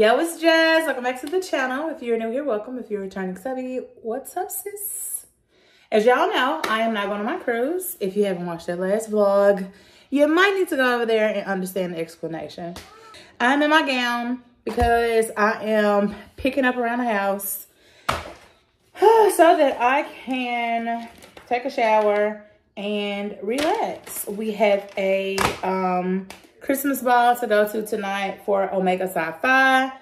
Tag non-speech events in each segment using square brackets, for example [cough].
Yo, it's Jazz. Welcome back to the channel. If you're new here, welcome. If you're returning subby, what's up, sis? As y'all know, I am not going on my cruise. If you haven't watched that last vlog, you might need to go over there and understand the explanation. I'm in my gown because I am picking up around the house [sighs] so that I can take a shower and relax. We have a um, Christmas ball to go to tonight for Omega Phi.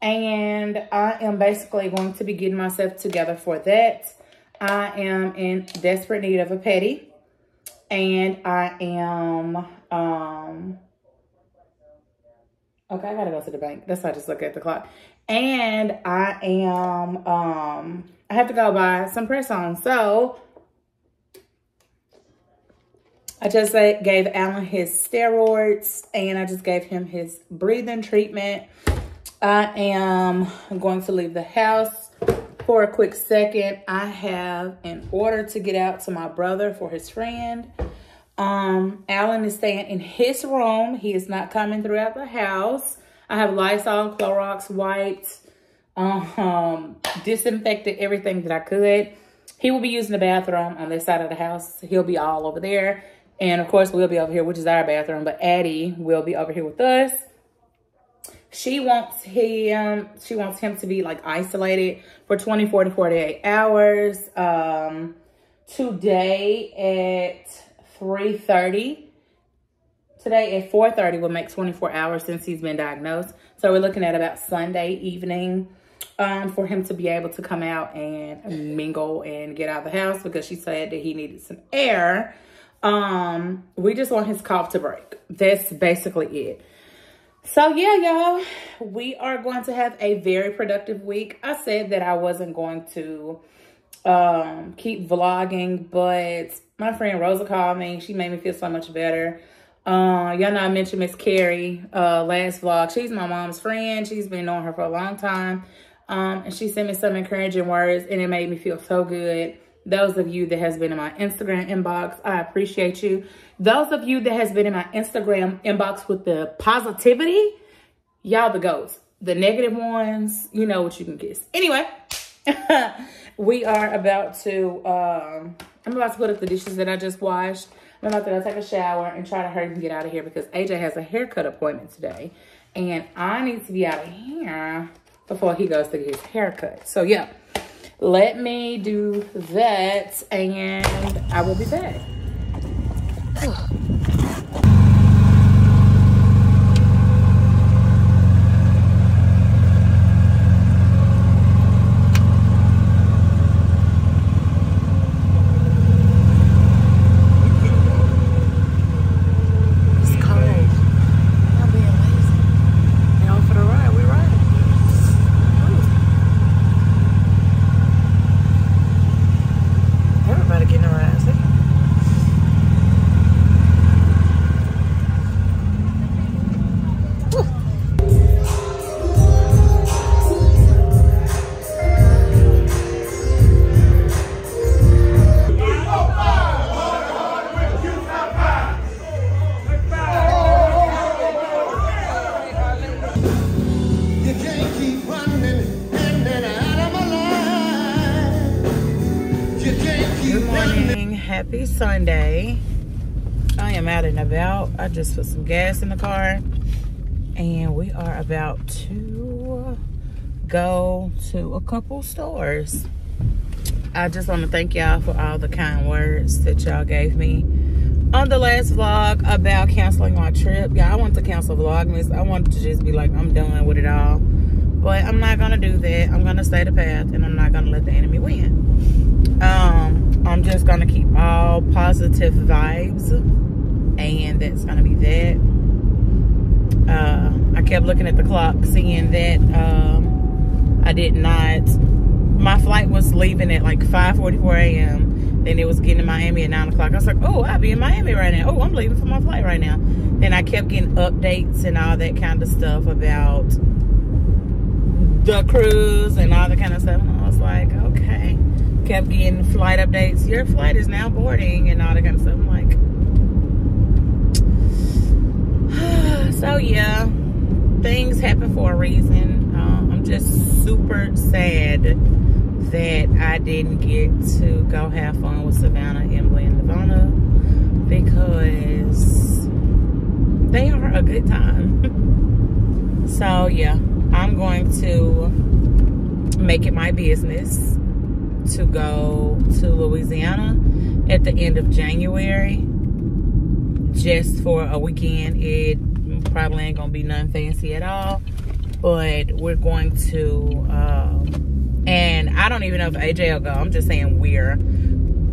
And I am basically going to be getting myself together for that. I am in desperate need of a petty. And I am, um, okay, I gotta go to the bank. That's why I just look at the clock. And I am, um, I have to go buy some press on. So, I just gave Alan his steroids and I just gave him his breathing treatment. I am going to leave the house for a quick second. I have an order to get out to my brother for his friend. Um, Alan is staying in his room. He is not coming throughout the house. I have Lysol, Clorox wiped, um, disinfected everything that I could. He will be using the bathroom on this side of the house. He'll be all over there. And of course, we'll be over here, which is our bathroom. But Addie will be over here with us. She wants him, she wants him to be like isolated for 24 to 48 hours. Um, today at 3.30, today at 4.30 will make 24 hours since he's been diagnosed. So we're looking at about Sunday evening um, for him to be able to come out and mingle and get out of the house because she said that he needed some air. Um, we just want his cough to break. That's basically it. So yeah, y'all, we are going to have a very productive week. I said that I wasn't going to um, keep vlogging, but my friend Rosa called me. She made me feel so much better. Uh, y'all know I mentioned Miss Carrie uh, last vlog. She's my mom's friend. She's been knowing her for a long time. Um, and she sent me some encouraging words, and it made me feel so good. Those of you that has been in my Instagram inbox, I appreciate you. Those of you that has been in my Instagram inbox with the positivity, y'all the ghosts. The negative ones, you know what you can kiss. Anyway, [laughs] we are about to, um, I'm about to put up the dishes that I just washed. I'm about to go take a shower and try to hurry and get out of here because AJ has a haircut appointment today. And I need to be out of here before he goes to get his haircut. So yeah let me do that and I will be back. [sighs] [sighs] [sighs] [laughs] happy Sunday. I am out and about. I just put some gas in the car and we are about to go to a couple stores. I just want to thank y'all for all the kind words that y'all gave me on the last vlog about canceling my trip. Yeah, I want to cancel Vlogmas. I want to just be like, I'm done with it all. But I'm not going to do that. I'm going to stay the path and I'm not going to let the enemy win. Um, I'm just gonna keep all positive vibes and that's gonna be that. Uh, I kept looking at the clock, seeing that um, I did not. My flight was leaving at like 5:44 a.m. Then it was getting to Miami at 9 o'clock. I was like, oh, I'll be in Miami right now. Oh, I'm leaving for my flight right now. Then I kept getting updates and all that kind of stuff about the cruise and all that kind of stuff. And I was like, okay kept getting flight updates. Your flight is now boarding and all that kind of stuff. I'm like, [sighs] so yeah, things happen for a reason. Um, I'm just super sad that I didn't get to go have fun with Savannah, Emily, and Nirvana because they are a good time. [laughs] so yeah, I'm going to make it my business to go to Louisiana at the end of January just for a weekend. It probably ain't gonna be nothing fancy at all, but we're going to, um, and I don't even know if AJ will go. I'm just saying we're.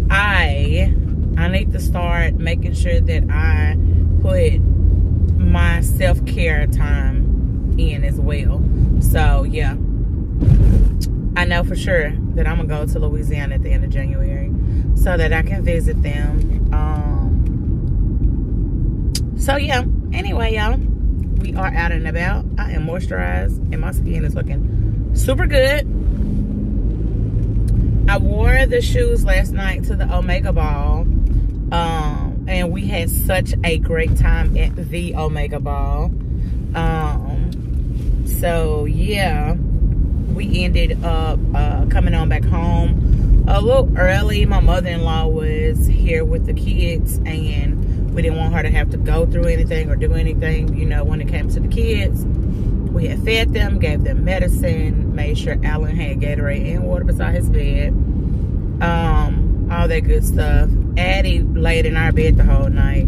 I I need to start making sure that I put my self-care time in as well. So yeah, I know for sure that I'm gonna go to Louisiana at the end of January so that I can visit them. Um, so yeah, anyway, y'all, we are out and about. I am moisturized and my skin is looking super good. I wore the shoes last night to the Omega Ball. Um, and we had such a great time at the Omega Ball. Um, so yeah we ended up uh, coming on back home a little early. My mother-in-law was here with the kids and we didn't want her to have to go through anything or do anything, you know, when it came to the kids. We had fed them, gave them medicine, made sure Alan had Gatorade and water beside his bed. Um, all that good stuff. Addie laid in our bed the whole night.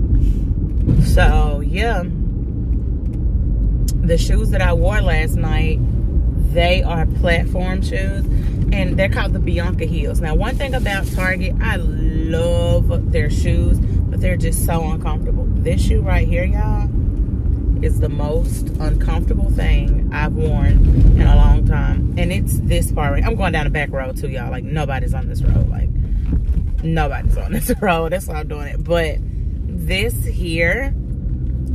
So, yeah. The shoes that I wore last night they are platform shoes and they're called the Bianca heels. Now, one thing about Target, I love their shoes, but they're just so uncomfortable. This shoe right here, y'all, is the most uncomfortable thing I've worn in a long time. And it's this far. I'm going down the back road too, y'all. Like, nobody's on this road. Like, nobody's on this [laughs] road. That's why I'm doing it. But this here,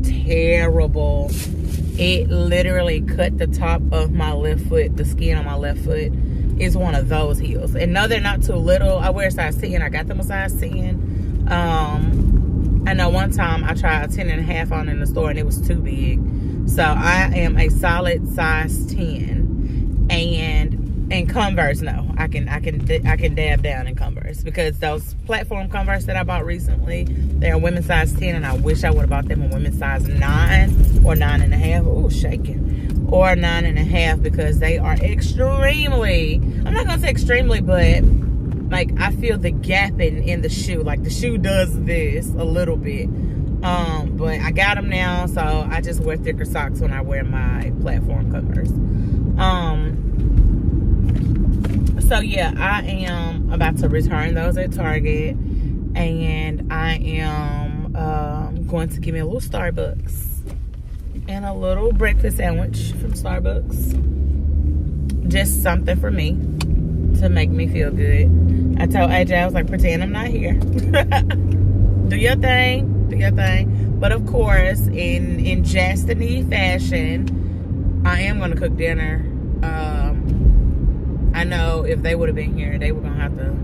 terrible. It literally cut the top of my left foot the skin on my left foot. Is one of those heels. And no they're not too little. I wear a size 10 i got them a size 10 um i know one time i tried a 10 and a half on in the store and it was too big. So i am a solid size 10 and and Converse, no, I can I can I can dab down in Converse because those platform Converse that I bought recently, they're women's size 10, and I wish I would have bought them in women's size nine or nine and a half. Oh, shaking, or nine and a half because they are extremely. I'm not gonna say extremely, but like I feel the gapping in the shoe. Like the shoe does this a little bit. Um, but I got them now, so I just wear thicker socks when I wear my platform Converse. Um so yeah i am about to return those at target and i am um, going to give me a little starbucks and a little breakfast sandwich from starbucks. Just something for me to make me feel good. I told aj i was like pretend i'm not here. [laughs] Do your thing. Do your thing. But of course in in Jastini fashion i am going to cook dinner um, I know if they would have been here, they were gonna have to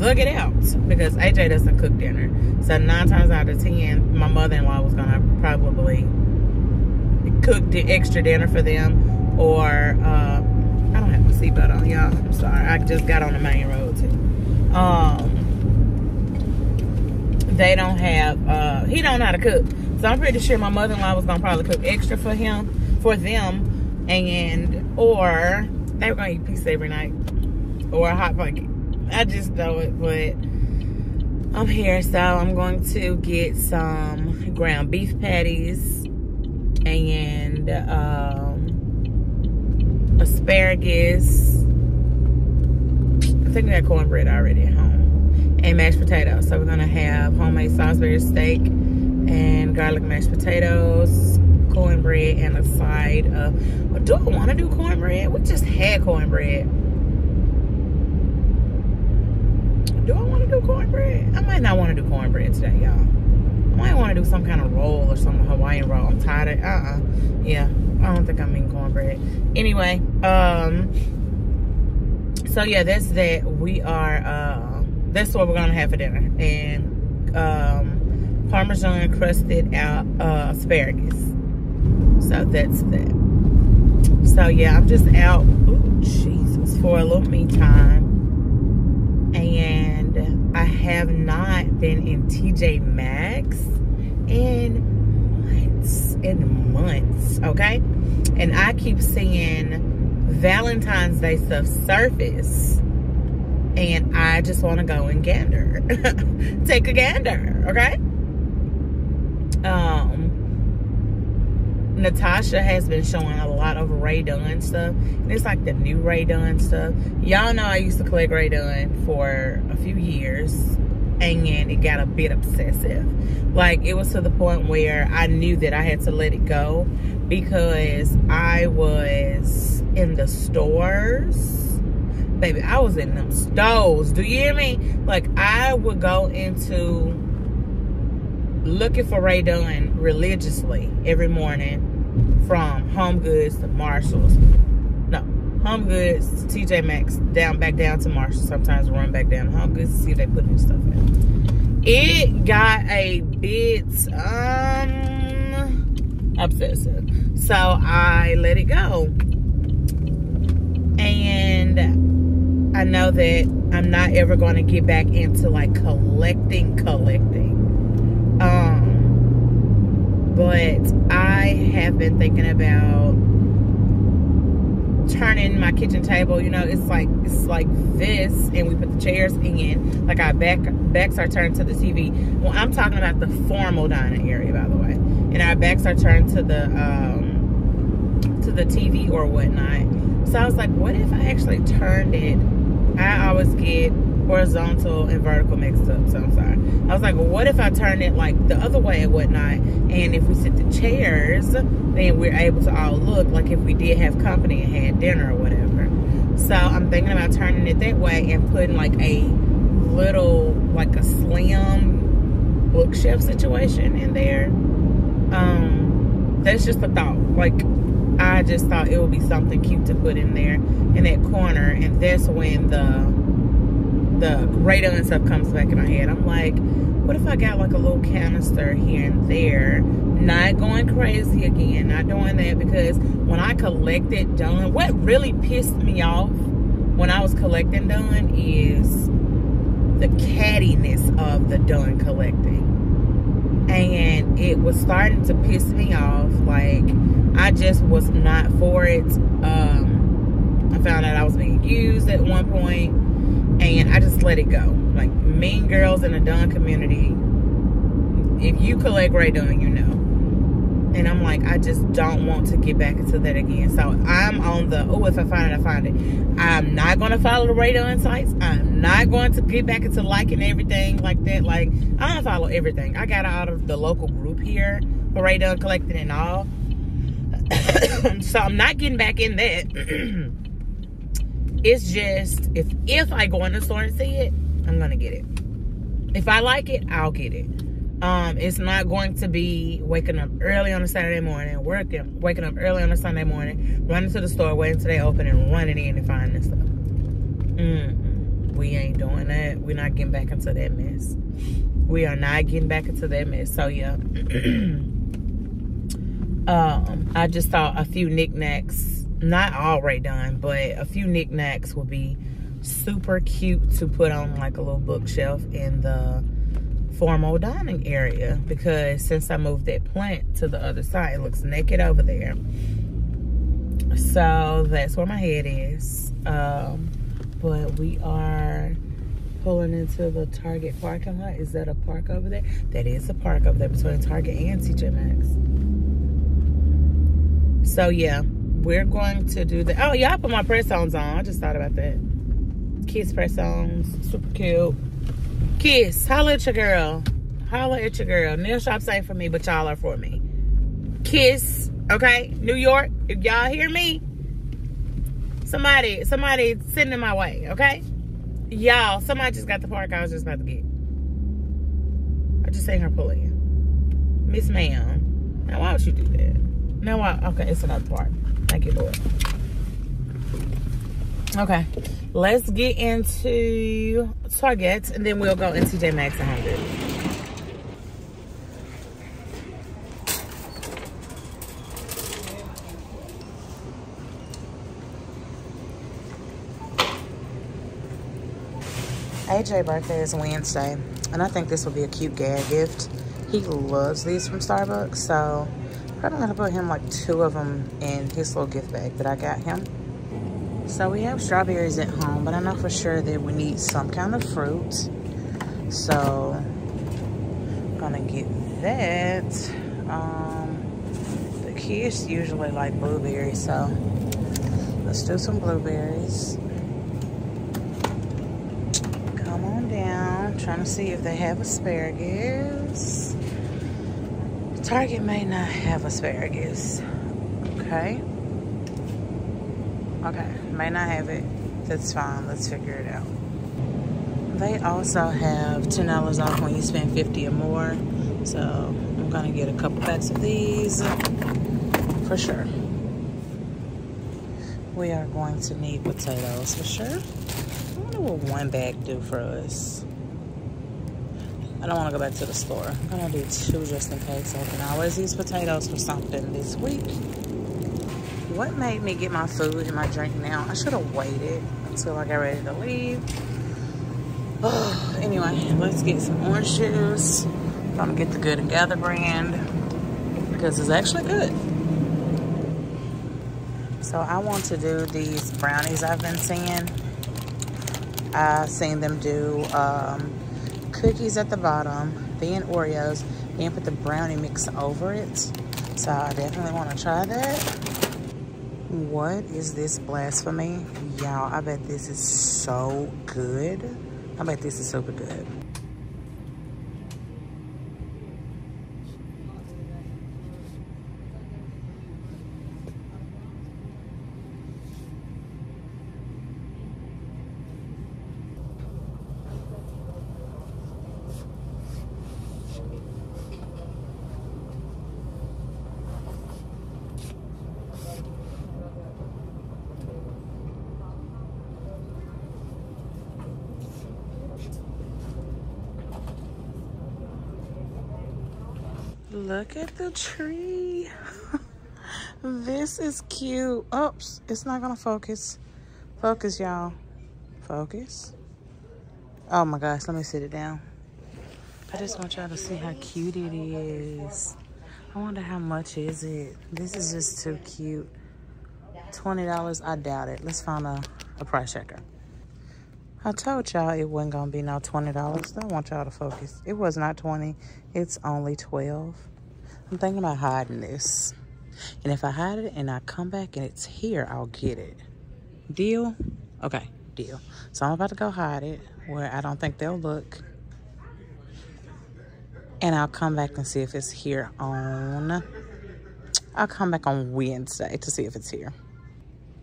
thug it out because AJ doesn't cook dinner. So nine times out of ten, my mother-in-law was gonna probably cook the extra dinner for them, or uh, I don't have my seatbelt on, y'all. I'm sorry, I just got on the main road too. Um, they don't have, uh, he don't know how to cook, so I'm pretty sure my mother-in-law was gonna probably cook extra for him, for them, and or they were gonna eat pizza every night or a hot pocket. I just know it, but I'm here, so I'm going to get some ground beef patties and um, asparagus. I think we got cornbread already at home and mashed potatoes. So we're gonna have homemade Salisbury steak and garlic mashed potatoes, cornbread and a side of, do I want to do cornbread? We just had cornbread. Do I want to do cornbread? I might not want to do cornbread today, y'all. I might want to do some kind of roll or some Hawaiian roll. I'm tired of, uh-uh. Yeah, I don't think I'm eating cornbread. Anyway, um, so yeah, that's that. We are, uh, that's what we're going to have for dinner. And, um, Parmesan crusted out, uh, asparagus. So that's that. So yeah, I'm just out, ooh, Jesus, for a little me time. And I have not been in TJ Maxx in months, in months, okay? And I keep seeing Valentine's Day stuff surface and I just want to go and gander. [laughs] Take a gander, okay? Um, Natasha has been showing a lot of Rae Dunn stuff. And it's like the new Rae Dunn stuff. Y'all know I used to collect Rae Dunn for a few years. And it got a bit obsessive. Like, it was to the point where I knew that I had to let it go. Because I was in the stores baby, I was in them stores. Do you hear me? Like, I would go into looking for Rae Dunn religiously every morning from Home Goods to Marshalls. No, Home Goods to TJ Maxx, down back down to Marshalls. Sometimes run back down to Home Goods to see if they put new stuff in. It got a bit um obsessive. So I let it go. And I know that I'm not ever going to get back into like collecting, collecting. Um, but I have been thinking about turning my kitchen table. You know, it's like it's like this, and we put the chairs in. Like our back backs are turned to the TV. Well, I'm talking about the formal dining area, by the way, and our backs are turned to the um, to the TV or whatnot. So I was like, what if I actually turned it I always get horizontal and vertical mixed up, so I'm sorry. I was like, well, what if I turn it like the other way and whatnot? And if we sit the chairs, then we're able to all look like if we did have company and had dinner or whatever. So I'm thinking about turning it that way and putting like a little, like a slim bookshelf situation in there. Um, that's just a thought. Like, I just thought it would be something cute to put in there in that corner. And that's when the the Rae Dunn stuff comes back in my head. I'm like, what if I got like a little canister here and there? Not going crazy again, not doing that because when I collected Dunn, what really pissed me off when I was collecting Dunn is the cattiness of the Dunn collecting. And it was starting to piss me off. Like, I just was not for it. Um, I found out I was being used at one point, and I just let it go. Like mean girls in the Dunn community, if you collect Rae Dunn, you know. And I'm like, I just don't want to get back into that again. So I'm on the, oh, if I find it, I find it. I'm not going to follow the Rae Dunn sites. I'm not going to get back into liking everything like that. Like, I don't follow everything. I got out of the local group here for Rae Dunn collecting and all. [coughs] so I'm not getting back in that. [clears throat] it's just if if I go in the store and see it, I'm gonna get it. If I like it, I'll get it. Um, it's not going to be waking up early on a Saturday morning, working, waking up early on a Sunday morning, running to the store, waiting till they open and running in and finding stuff. Mm, we ain't doing that. We're not getting back into that mess. We are not getting back into that mess. So yeah. [clears throat] Um, I just saw a few knickknacks, not all Rae Dunn, but a few knickknacks would be super cute to put on like a little bookshelf in the formal dining area because since I moved that plant to the other side, it looks naked over there. So that's where my head is. Um, but we are pulling into the Target parking lot. Is that a park over there? That is a park over there between Target and TJ Maxx. So yeah, we're going to do the. Oh yeah, I put my press-ons on. I just thought about that. Kiss press-ons, super cute. Kiss, holla at your girl. Holla at your girl. Nail shops ain't for me, but y'all are for me. Kiss, okay? New York, if y'all hear me, somebody, somebody send in my way, okay? Y'all, somebody just got the park I was just about to get. I just seen her pull in. Miss Ma'am. Now, why would you do that? Now what? Okay, it's another part. Thank you, Lord. Okay, let's get into Target and then we'll go into J. Max. 100. AJ birthday is Wednesday and I think this would be a cute gag gift. He loves these from Starbucks, so I'm gonna put him like two of them in his little gift bag that I got him. So we have strawberries at home, but I know for sure that we need some kind of fruit. So I'm gonna get that. Um, the kids usually like blueberries, so let's do some blueberries. Come on down, trying to see if they have asparagus. Target may not have asparagus. Okay. Okay, may not have it. That's fine. Let's figure it out. They also have $10 off when you spend 50 or more. So I'm gonna get a couple packs of these for sure. We are going to need potatoes for sure. I wonder what one bag do for us. I don't want to go back to the store. I'm going to do two just in case. I can always use potatoes for something this week. What made me get my food and my drink now? I should have waited until I got ready to leave. Oh, [sighs] anyway, let's get some orange juice. I'm going to get the Good and Gather brand because it's actually good. So I want to do these brownies I've been seeing. I've seen them do um, cookies at the bottom, then Oreos, then put the brownie mix over it. So I definitely want to try that. What is this blasphemy? Y'all, I bet this is so good. I bet this is super good. Look at the tree. [laughs] this is cute. Oops, it's not gonna focus. Focus, y'all. Focus. Oh my gosh, let me sit it down. I just want y'all to see how cute it is. I wonder how much is it. This is just too cute. $20, I doubt it. Let's find a, a price checker. I told y'all it wasn't gonna be no $20. I want y'all to focus. It was not 20, it's only 12. I'm thinking about hiding this. And if I hide it and I come back and it's here, I'll get it. Deal? Okay, deal. So I'm about to go hide it where I don't think they'll look. And I'll come back and see if it's here on... I'll come back on Wednesday to see if it's here.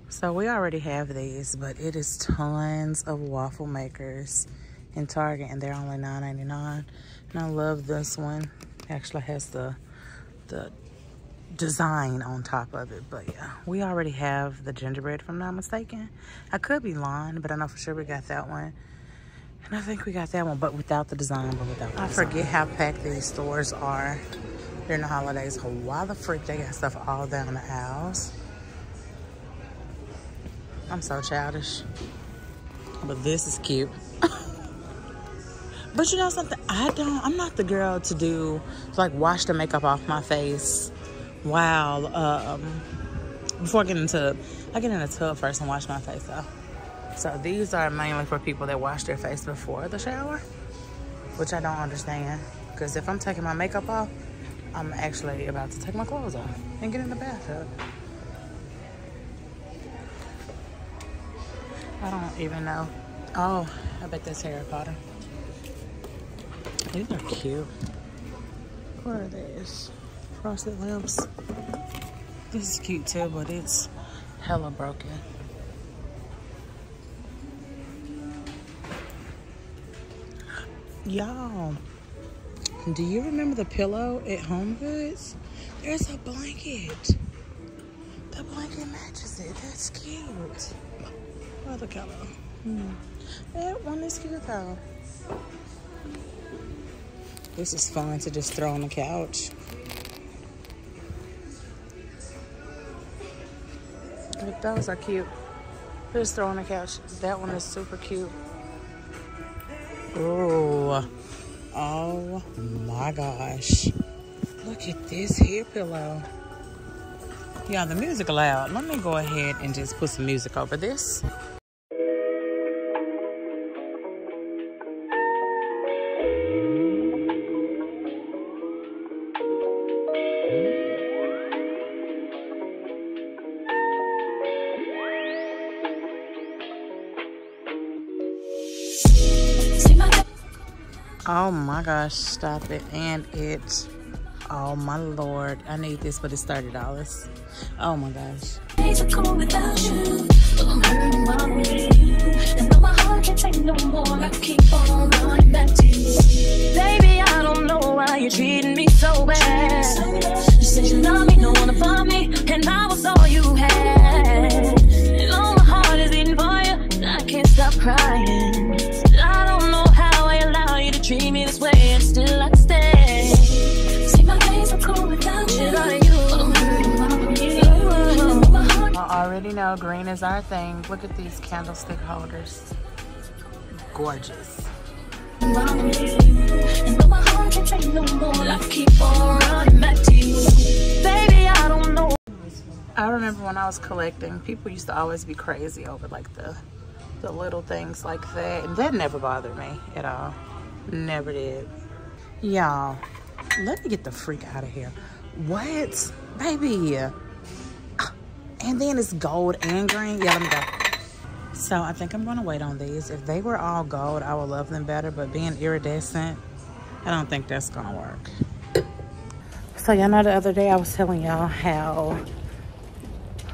So we already have these, but it is tons of waffle makers in Target, and they're only $9.99. And I love this one. It actually has the the design on top of it. But yeah, we already have the gingerbread, if I'm not mistaken. I could be lying, but I know for sure we got that one. And I think we got that one, but without the design, but without I design. forget how packed these stores are during the holidays. Why the frick they got stuff all down the aisles? I'm so childish. But this is cute. But you know something? I don't, I'm not the girl to do, to like wash the makeup off my face while, um, before I get into, I get in a tub first and wash my face though. So these are mainly for people that wash their face before the shower, which I don't understand. Because if I'm taking my makeup off, I'm actually about to take my clothes off and get in the bathtub. I don't even know. Oh, I bet that's Harry Potter. These are cute. What are these? Frosted lamps. This is cute too, but it's hella broken. Y'all, do you remember the pillow at Home Goods? There's a blanket. The blanket matches it. That's cute. What Other color. Hmm. That one is cute though. This is fun to just throw on the couch. But those are cute. Just throw on the couch. That one is super cute. Oh, oh my gosh. Look at this hair pillow. Yeah, the music loud. Let me go ahead and just put some music over this. Gosh, stop it. And it, oh my lord. I need this, but it's $30. Oh my gosh. Baby, I don't know why you're treating me so bad. You said you love me, don't wanna find me, and I was all you had. And all my heart is beating for you, I can't stop crying. I don't know how I allow you to treat me this way, already know green is our thing. Look at these candlestick holders. Gorgeous. I remember when I was collecting, people used to always be crazy over like the the little things like that. And that never bothered me at all. Never did. Y'all, let me get the freak out of here. What? Baby. And then it's gold and green. Yeah, let me go. So I think I'm gonna wait on these. If they were all gold, I would love them better, but being iridescent, I don't think that's gonna work. So y'all know the other day I was telling y'all how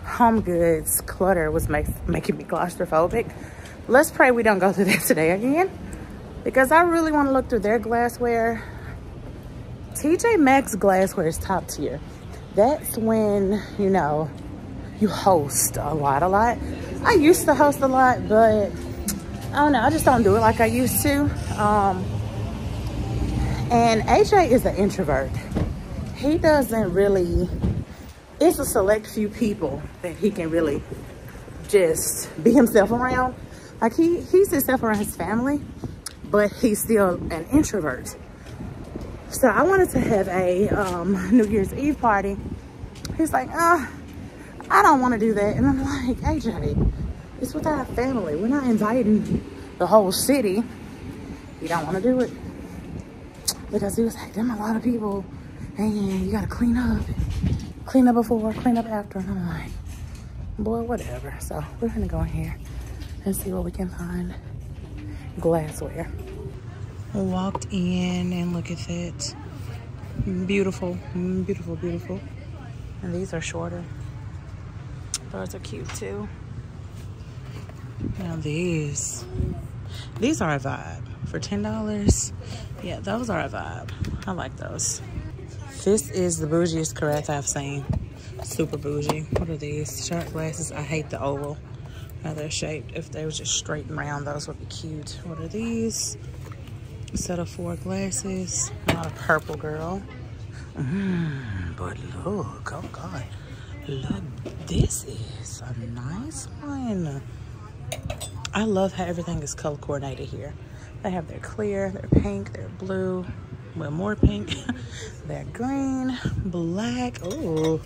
Home Goods clutter was make, making me claustrophobic. Let's pray we don't go through [laughs] that today again because I really want to look through their glassware. TJ Maxx glassware is top tier. That's when, you know, you host a lot, a lot. I used to host a lot, but I don't know. I just don't do it like I used to. Um, and AJ is an introvert. He doesn't really, it's a select few people that he can really just be himself around. Like he, he's himself around his family, but he's still an introvert. So I wanted to have a um, New Year's Eve party. He's like, ah, I don't want to do that. And I'm like, AJ, it's with our family. We're not inviting the whole city. You don't want to do it. Because he was like, them a lot of people. And you got to clean up. Clean up before, clean up after. And I'm like, boy, whatever. So we're going to go in here and see what we can find. Glassware. Walked in and look at that. Beautiful, mm, beautiful, beautiful. And these are shorter. Those are cute too. Now these, these are a vibe. For $10, yeah, those are a vibe. I like those. This is the bougiest carafe I've seen. Super bougie. What are these? Sharp glasses. I hate the oval. How they're shaped. If they were just straight and round, those would be cute. What are these? A set of four glasses. Not a purple girl. Mmm, but look, oh God. Look, this is a nice one. I love how everything is color coordinated here. They have their clear, their pink, their blue, well, more pink, [laughs] their green, black. Oh,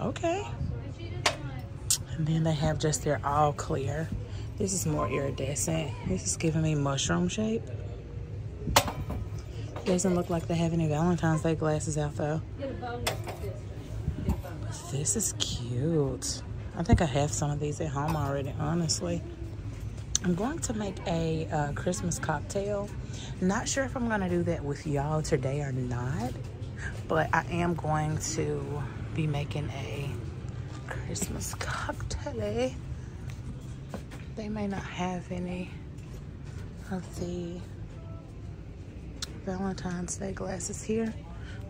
okay. And then they have just their all clear. This is more iridescent. This is giving me mushroom shape. Doesn't look like they have any Valentine's Day glasses out though. This is cute. I think I have some of these at home already, honestly. I'm going to make a uh, Christmas cocktail. Not sure if I'm going to do that with y'all today or not, but I am going to be making a Christmas cocktail. They may not have any of the Valentine's Day glasses here.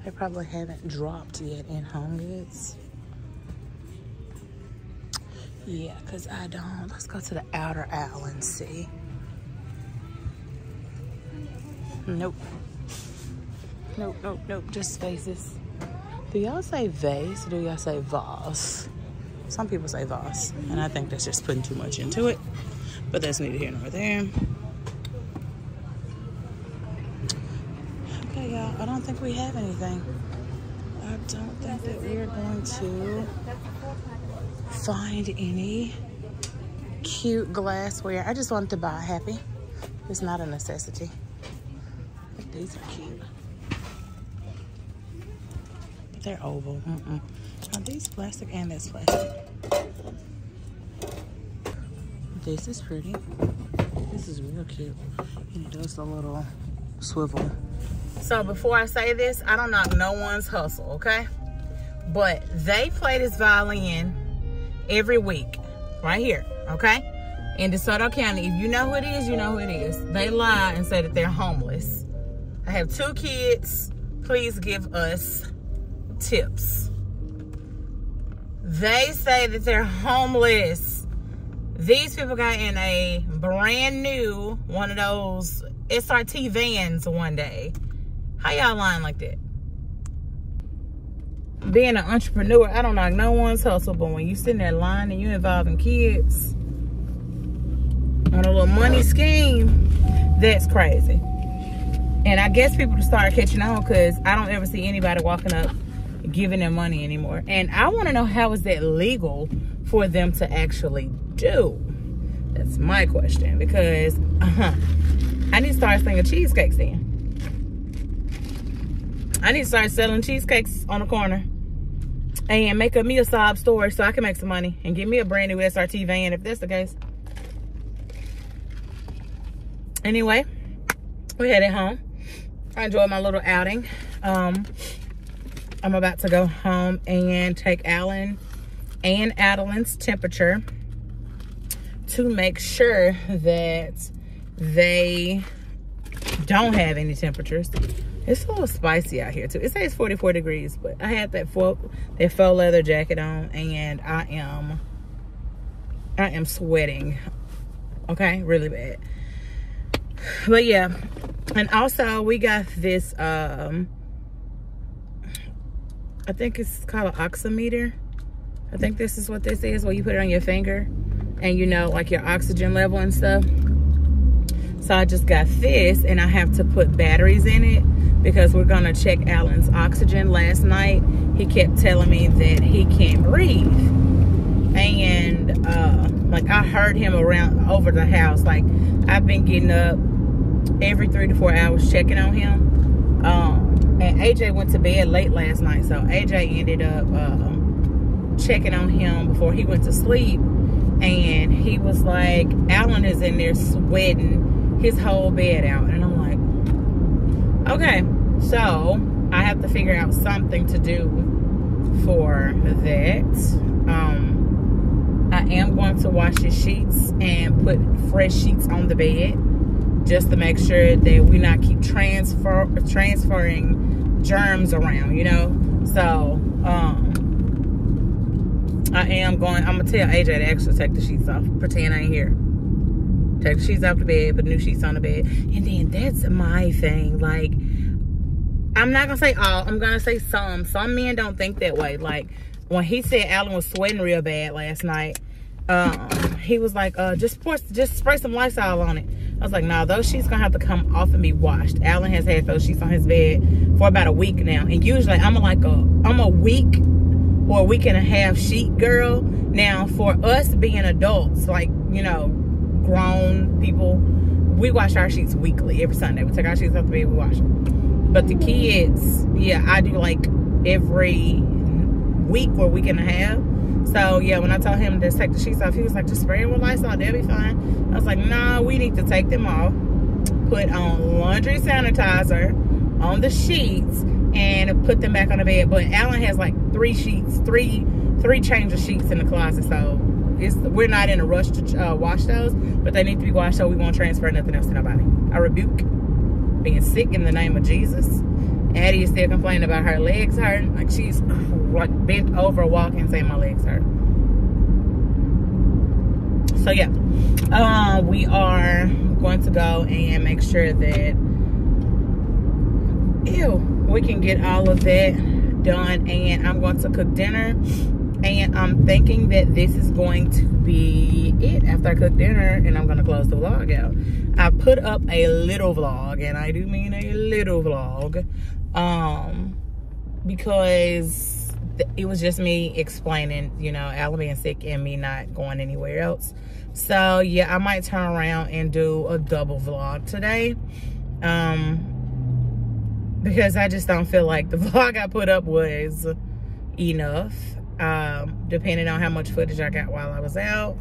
They probably haven't dropped yet in Home Goods. Yeah, because I don't. Let's go to the outer aisle and see. Nope. Nope, nope, nope. Just spaces. Do y'all say vase or do y'all say vase? Some people say vase, and I think that's just putting too much into it. But that's neither here nor there. Okay, y'all. I don't think we have anything. I don't think that we're going to find any cute glassware. I just wanted to buy happy. It's not a necessity. These are cute. But they're oval. Mm -mm. Are these plastic? And this plastic. This is pretty. This is real cute. And it does the little swivel. So before I say this, I don't knock no one's hustle, okay? But they play this violin every week, right here, okay? In DeSoto County, if you know who it is, you know who it is. They lie and say that they're homeless. I have two kids. Please give us tips. They say that they're homeless these people got in a brand new one of those SRT vans one day. How y'all lying like that? Being an entrepreneur, I don't like no one's hustle, but when you sitting there lying and you involving kids on a little money scheme, that's crazy. And I guess people start catching on because I don't ever see anybody walking up giving them money anymore. And I want to know how is that legal for them to actually do? That's my question because uh -huh, I need to start selling cheesecakes then. I need to start selling cheesecakes on the corner and make a me a sob store so I can make some money and get me a brand new SRT van if that's the case. Anyway, we're headed home. I enjoyed my little outing. Um, I'm about to go home and take Alan and Adeline's temperature to make sure that they don't have any temperatures. It's a little spicy out here too. It says 44 degrees, but I had that faux, that faux leather jacket on and I am, I am sweating. Okay, really bad. But yeah, and also we got this, um, I think it's called an oximeter. I think this is what this is, where you put it on your finger and you know, like your oxygen level and stuff. So I just got this and I have to put batteries in it because we're gonna check Alan's oxygen. Last night, he kept telling me that he can't breathe. And uh, like I heard him around over the house. Like I've been getting up every three to four hours checking on him. Um, and AJ went to bed late last night. So AJ ended up uh, checking on him before he went to sleep and he was like, Alan is in there sweating his whole bed out. And I'm like, okay, so I have to figure out something to do for that. Um, I am going to wash the sheets and put fresh sheets on the bed just to make sure that we not keep transfer transferring germs around, you know? So, um, I am going, I'm gonna tell AJ to actually take the sheets off. Pretend I ain't here. Take the sheets off the bed, put new sheets on the bed. And then that's my thing. Like, I'm not gonna say all, I'm gonna say some. Some men don't think that way. Like, when he said Alan was sweating real bad last night, um, he was like, uh, just, pour, just spray some Lysol on it. I was like, nah, those sheets gonna have to come off and be washed. Alan has had those sheets on his bed for about a week now. And usually I'm like a, I'm a week or a week and a half sheet girl. Now, for us being adults, like, you know, grown people, we wash our sheets weekly, every Sunday. We take our sheets off the bed, we wash them. But the kids, yeah, I do like every week or week and a half. So, yeah, when I told him to take the sheets off, he was like, just spray them with Lysol, they'll be fine. I was like, nah, we need to take them off, put on laundry sanitizer on the sheets, and put them back on the bed. But Alan has like three sheets, three three change of sheets in the closet. So it's we're not in a rush to uh, wash those, but they need to be washed so we won't transfer nothing else to nobody. I rebuke being sick in the name of Jesus. Addie is still complaining about her legs hurting. Like she's like bent over walking saying my legs hurt. So yeah, uh, we are going to go and make sure that, ew, we can get all of that done and I'm going to cook dinner And I'm thinking that this is going to be it after I cook dinner and I'm gonna close the vlog out. I put up a little vlog and I do mean a little vlog um, because it was just me explaining, you know, Alan being sick and me not going anywhere else. So yeah, I might turn around and do a double vlog today. Um, because I just don't feel like the [laughs] vlog I put up was enough um, depending on how much footage I got while I was out.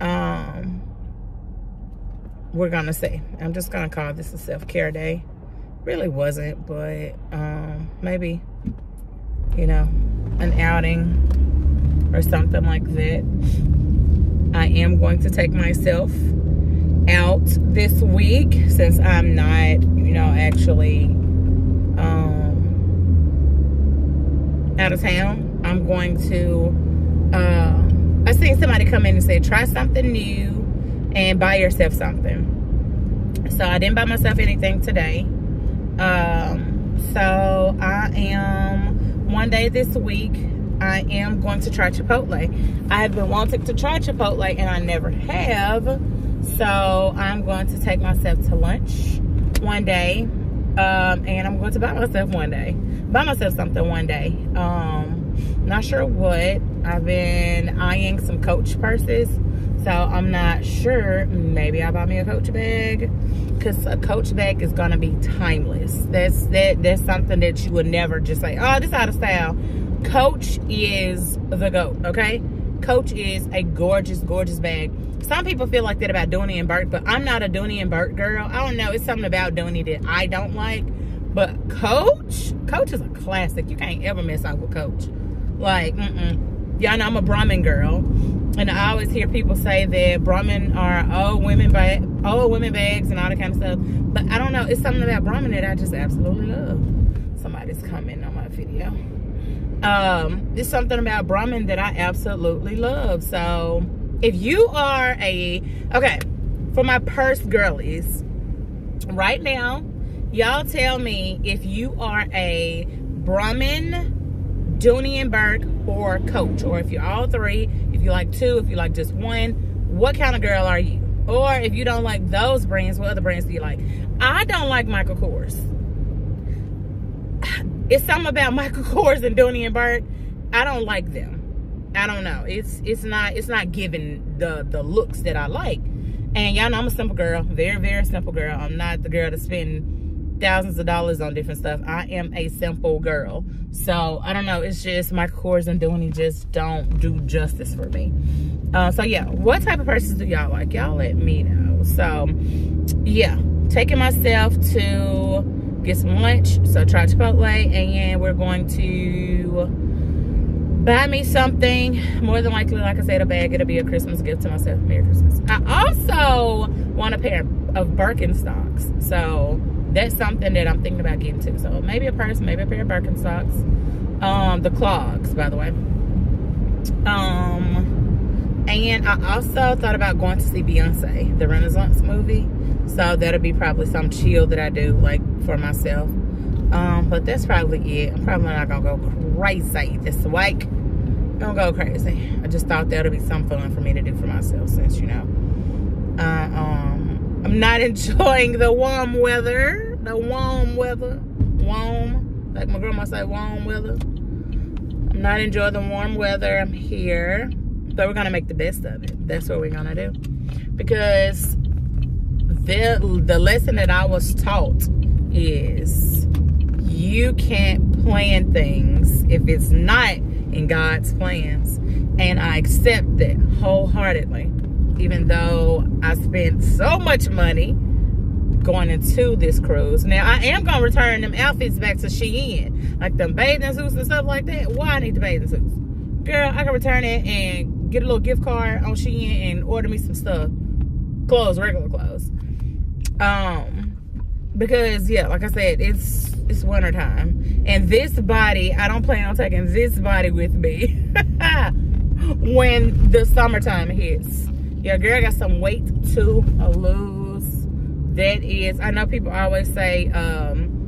Um, we're gonna see. I'm just gonna call this a self-care day. Really wasn't, but um, maybe, you know, an outing or something like that. I am going to take myself out this week since I'm not, you know, actually um, out of town I'm going to, uh, I seen somebody come in and say, try something new and buy yourself something. So I didn't buy myself anything today. Um, so I am, one day this week, I am going to try Chipotle. I have been wanting to try Chipotle and I never have. So I'm going to take myself to lunch one day. Um, and I'm going to buy myself one day. Buy myself something one day. Um, not sure what. I've been eyeing some Coach purses. So I'm not sure. Maybe I'll buy me a Coach bag. Because a Coach bag is going to be timeless. That's that. That's something that you would never just say, oh, this out of style. Coach is the GOAT, okay? Coach is a gorgeous, gorgeous bag. Some people feel like that about Dooney and Bourke, but I'm not a Dooney and Bourke girl. I don't know. It's something about Dooney that I don't like. But Coach, Coach is a classic. You can't ever mess up with Coach. Like, mm-mm. Y'all know I'm a Brahmin girl. And I always hear people say that Brahmin are old women bag, old women bags and all that kind of stuff. But I don't know. It's something about Brahmin that I just absolutely love. Somebody's commenting on my video. Um, it's something about Brahmin that I absolutely love. So if you are a, okay, for my purse girlies, right now, y'all tell me if you are a Brahmin Dooney and Bourke or Coach, or if you're all three, if you like two, if you like just one, what kind of girl are you? Or if you don't like those brands, what other brands do you like? I don't like Michael Kors. It's something about [laughs] Michael Kors and Dooney and Bourke. I don't like them. I don't know. It's it's not it's not giving the the looks that I like. And y'all know I'm a simple girl, very very simple girl. I'm not the girl to spend thousands of dollars on different stuff. I am a simple girl. So, I don't know. It's just my Kors and Dooney just don't do justice for me. Uh, so, yeah. What type of purses do y'all like? Y'all let me know. So, yeah. Taking myself to get some lunch. So, try Chipotle. And we're going to buy me something. More than likely, like I said, a bag. It'll be a Christmas gift to myself. Merry Christmas. I also want a pair of Birkenstocks. So, that's something that I'm thinking about getting to. So maybe a purse, maybe a pair of Birkenstocks. Um, the clogs, by the way. Um, and I also thought about going to see Beyonce, the Renaissance movie. So that'll be probably some chill that I do, like, for myself. Um, but that's probably it. I'm probably not gonna go crazy this week. Don't go crazy. I just thought that'll be some fun for me to do for myself since, you know, uh, um, I'm not [laughs] enjoying the warm weather. The warm weather. Warm. Like my grandma said, warm weather. I'm not enjoying the warm weather. I'm here. But we're going to make the best of it. That's what we're going to do. Because the, the lesson that I was taught is you can't plan things if it's not in God's plans. And I accept that wholeheartedly even though I spent so much money going into this cruise. Now, I am going to return them outfits back to Shein. Like them bathing suits and stuff like that. Why I need the bathing suits? Girl, I can return it and get a little gift card on Shein and order me some stuff. Clothes, regular clothes. Um, because, yeah, like I said, it's it's winter time. And this body, I don't plan on taking this body with me [laughs] when the summertime hits your girl got some weight to lose that is i know people always say um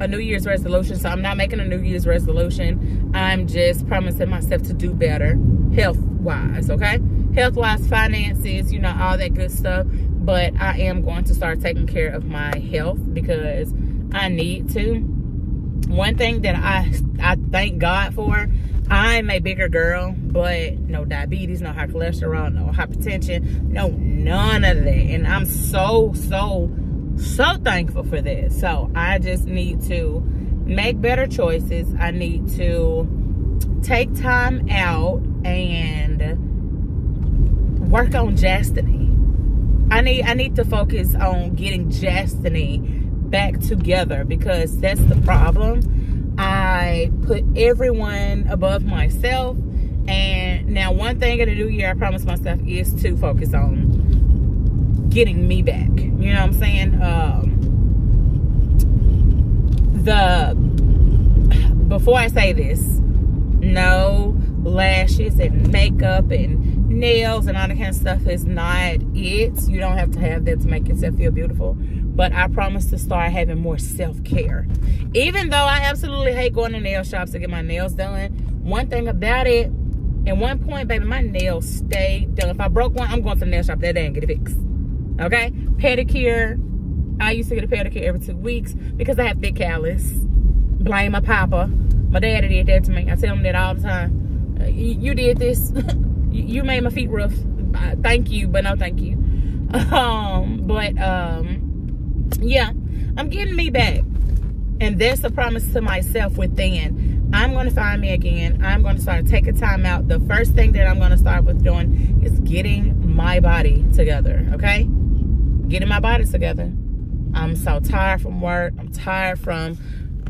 a New Year's resolution. So I'm not making a New Year's resolution. I'm just promising myself to do better health wise, okay? Health wise, finances, you know, all that good stuff. But I am going to start taking care of my health because I need to. One thing that I I thank God for, I'm a bigger girl, but no diabetes, no high cholesterol, no hypertension, no none of that. And I'm so, so so thankful for this. So I just need to make better choices. I need to take time out and work on Jastini. I need I need to focus on getting Jastini back together because that's the problem. I put everyone above myself and now one thing in the new year I promised myself is to focus on getting me back. You know what I'm saying? Um, the before I say this, no lashes and makeup and nails and all that kind of stuff is not it. You don't have to have that to make yourself feel beautiful. But I promise to start having more self-care. Even though I absolutely hate going to nail shops to get my nails done, one thing about it, at one point, baby, my nails stay done. If I broke one, I'm going to the nail shop that day and get it fixed. Okay? Pedicure. I used to get a pedicure every two weeks because I have thick callus. Blame my papa. My daddy did that to me. I tell him that all the time. Uh, you, did this. [laughs] you made my feet rough. Uh, thank you, but no thank you. [laughs] Um, but um, yeah, I'm getting me back. And that's a promise to myself within. I'm going to find me again. I'm going to start taking time out. The first thing that I'm going to start with doing is getting my body together, okay? getting my body together. I'm so tired from work. I'm tired from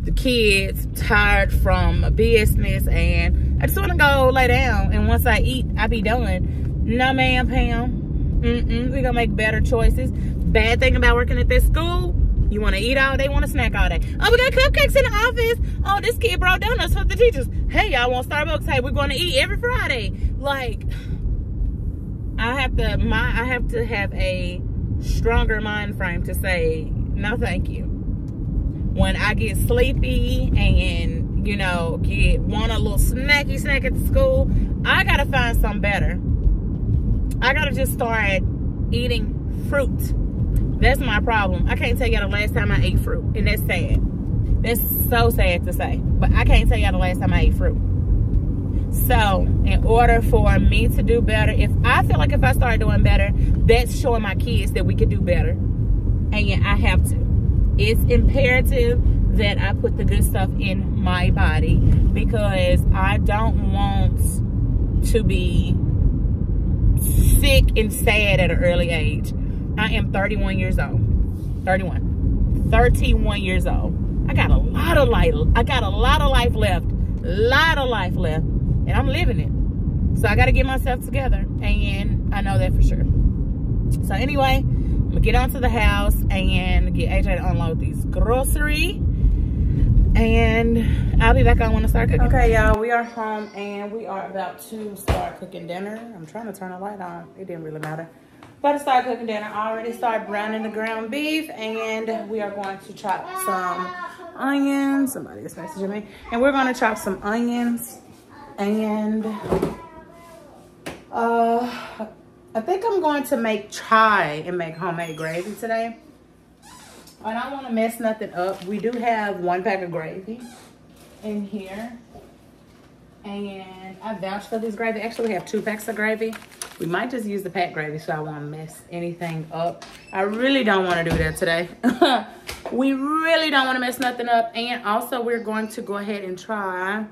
the kids, tired from my business, and I just want to go lay down. And once I eat, I be done. No, ma'am, Pam. Mm-mm. We're going to make better choices. Bad thing about working at this school, you want to eat all day, want to snack all day. Oh, we got cupcakes in the office. Oh, this kid brought donuts for the teachers. Hey, y'all want Starbucks? Hey, we're going to eat every Friday. Like, I have to, my, I have to have a stronger mind frame to say, no, thank you. When I get sleepy and, you know, get want a little snacky snack at school, I got to find something better. I got to just start eating fruit. That's my problem. I can't tell y'all the last time I ate fruit, and that's sad. That's so sad to say, but I can't tell y'all the last time I ate fruit. So, in order for me to do better, if I feel like if I start doing better, that's showing my kids that we can do better. And yeah, I have to. It's imperative that I put the good stuff in my body because I don't want to be sick and sad at an early age. I am 31 years old. 31. 31 years old. I got a lot of life. I got a lot of life left. A lot of life left and I'm living it. So I got to get myself together, and I know that for sure. So anyway, I'm gonna get onto the house and get AJ to unload these grocery. And I'll be back on when I start cooking. Okay, y'all, we are home and we are about to start cooking dinner. I'm trying to turn the light on. It didn't really matter. About to start cooking dinner. I already started browning the ground beef and we are going to chop some onions. Somebody is messaging me. And we're going to chop some onions and uh, I think I'm going to make try and make homemade gravy today. And I don't want to mess nothing up. We do have one pack of gravy in here. And I vouch for this gravy. Actually, we have two packs of gravy. We might just use the pack gravy so I won't mess anything up. I really don't want to do that today. [laughs] we really don't want to mess nothing up. And also, we're going to go ahead and try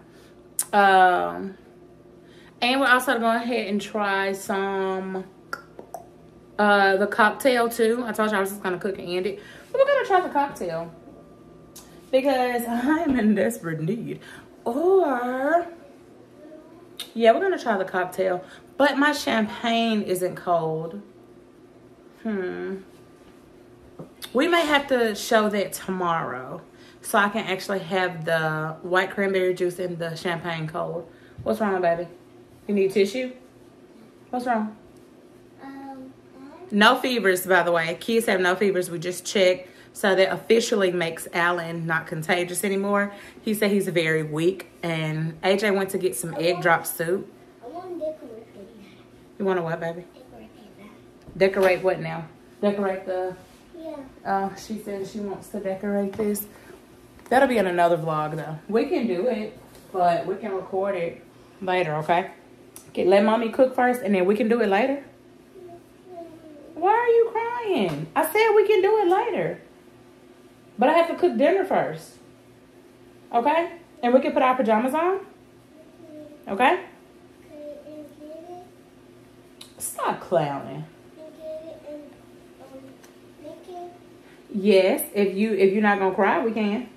um, and we're also going ahead and try some uh, the cocktail too. I told you I was just going to cook and end it. But we're going to try the cocktail. Because [laughs] I'm in desperate need. Or, yeah, we're going to try the cocktail. But my champagne isn't cold. Hmm. We may have to show that tomorrow so I can actually have the white cranberry juice and the champagne cold. What's wrong, baby? You need tissue? What's wrong? Um, no fevers, by the way. Kids have no fevers. We just check. So that officially makes Alan not contagious anymore. He said he's very weak. And AJ went to get some egg drop soup. I want to decorate. You want to what, baby? Decorate. Decorate what now? Decorate the... Yeah. Uh, she said she wants to decorate this. That'll be in another vlog, though. We can do it, but we can record it later, okay? Okay, let mommy cook first, and then we can do it later. Why are you crying? I said we can do it later. But I have to cook dinner first. Okay? And we can put our pajamas on. Okay? Stop clowning. Yes, if you if you're not gonna cry, we can.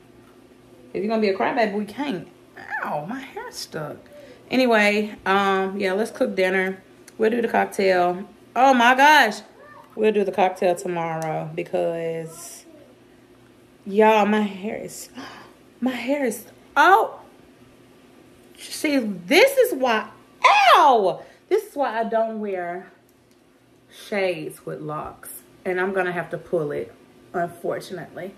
If you're gonna be a crybaby, we can't. Ow, my hair's stuck. Anyway, um, yeah, let's cook dinner. We'll do the cocktail. Oh my gosh, we'll do the cocktail tomorrow because y'all, my hair is [gasps] my hair is oh. See, this is why. Ow! This is why I don't wear shades with locks, and I'm gonna have to pull it unfortunately.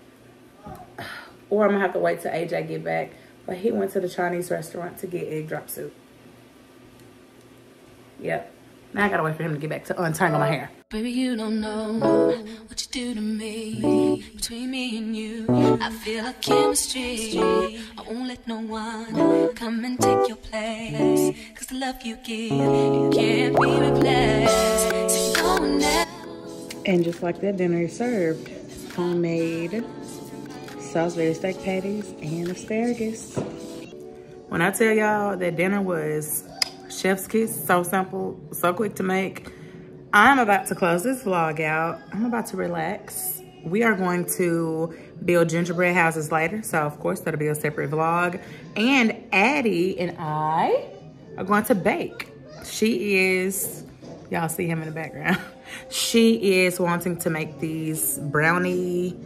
[sighs] Or I'm gonna have to wait till AJ get back. But he went to the Chinese restaurant to get egg drop soup. Yep. Now I gotta wait for him to get back to untangle my hair. Baby, you don't know what you do to me. Between me and you, I feel a chemistry. I won't let no one come and take your place. Cause the love you give, it can't be replaced. So. And just like that, dinner is served. Homemade Salisbury steak patties and asparagus. When I tell y'all that dinner was chef's kiss, so simple, so quick to make, I'm about to close this vlog out. I'm about to relax. We are going to build gingerbread houses later. So of course that'll be a separate vlog. And Addie and I are going to bake. She is, y'all see him in the background. [laughs] She is wanting to make these brownie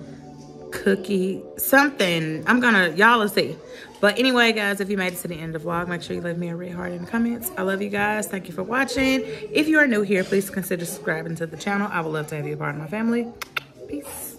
cookie something i'm gonna y'all will see but anyway guys if you made it to the end of the vlog make sure you leave me a red heart in the comments. I love you guys. Thank you for watching. If you are new here please consider subscribing to the channel. I would love to have you a part of my family. Peace